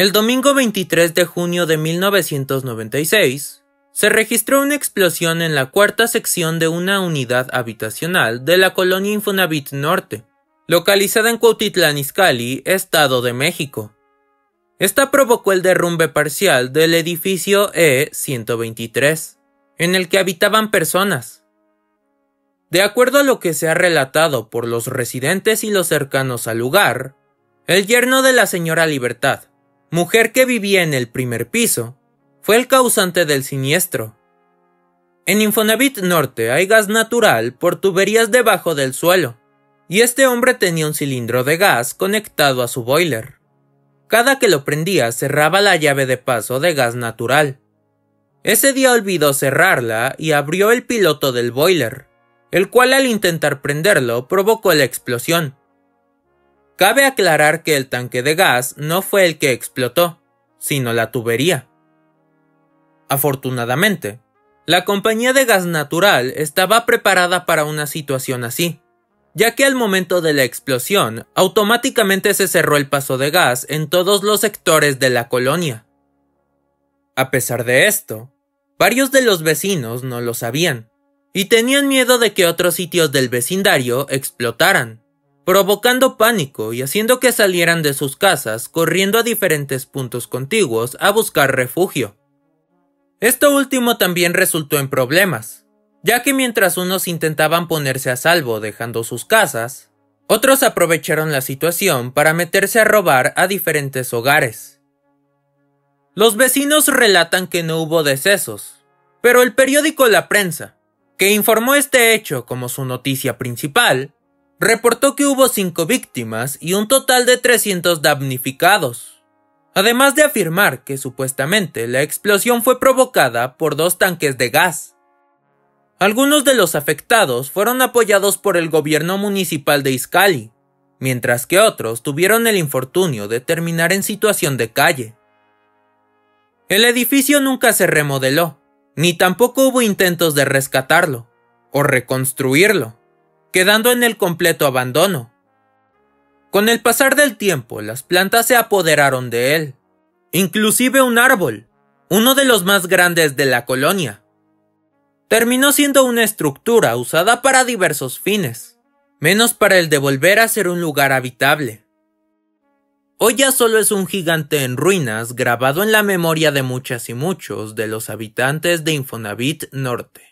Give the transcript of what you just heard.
El domingo 23 de junio de 1996, se registró una explosión en la cuarta sección de una unidad habitacional de la colonia Infonavit Norte, localizada en Cuautitlán Izcalli, Estado de México. Esta provocó el derrumbe parcial del edificio E-123, en el que habitaban personas. De acuerdo a lo que se ha relatado por los residentes y los cercanos al lugar, el yerno de la señora Libertad, mujer que vivía en el primer piso, fue el causante del siniestro. En Infonavit Norte hay gas natural por tuberías debajo del suelo, y este hombre tenía un cilindro de gas conectado a su boiler. Cada que lo prendía cerraba la llave de paso de gas natural. Ese día olvidó cerrarla y abrió el piloto del boiler, el cual al intentar prenderlo provocó la explosión. Cabe aclarar que el tanque de gas no fue el que explotó, sino la tubería. Afortunadamente, la compañía de gas natural estaba preparada para una situación así, ya que al momento de la explosión automáticamente se cerró el paso de gas en todos los sectores de la colonia. A pesar de esto, varios de los vecinos no lo sabían, y tenían miedo de que otros sitios del vecindario explotaran, provocando pánico y haciendo que salieran de sus casas corriendo a diferentes puntos contiguos a buscar refugio. Esto último también resultó en problemas, ya que mientras unos intentaban ponerse a salvo dejando sus casas, otros aprovecharon la situación para meterse a robar a diferentes hogares. Los vecinos relatan que no hubo decesos, pero el periódico La Prensa, que informó este hecho como su noticia principal, reportó que hubo cinco víctimas y un total de 300 damnificados, además de afirmar que supuestamente la explosión fue provocada por dos tanques de gas. Algunos de los afectados fueron apoyados por el gobierno municipal de Izcali, mientras que otros tuvieron el infortunio de terminar en situación de calle. El edificio nunca se remodeló, ni tampoco hubo intentos de rescatarlo o reconstruirlo, quedando en el completo abandono. Con el pasar del tiempo, las plantas se apoderaron de él, inclusive un árbol, uno de los más grandes de la colonia, terminó siendo una estructura usada para diversos fines, menos para el de volver a ser un lugar habitable. Hoy ya solo es un gigante en ruinas grabado en la memoria de muchas y muchos de los habitantes de Infonavit Norte.